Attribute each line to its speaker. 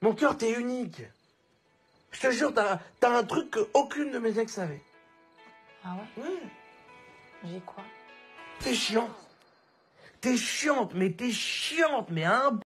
Speaker 1: Mon cœur, t'es unique. Je te jure, t'as un truc qu'aucune de mes ex savait.
Speaker 2: Ah ouais?
Speaker 1: Ouais.
Speaker 2: J'ai quoi?
Speaker 1: T'es chiante. T'es chiante, mais t'es chiante, mais un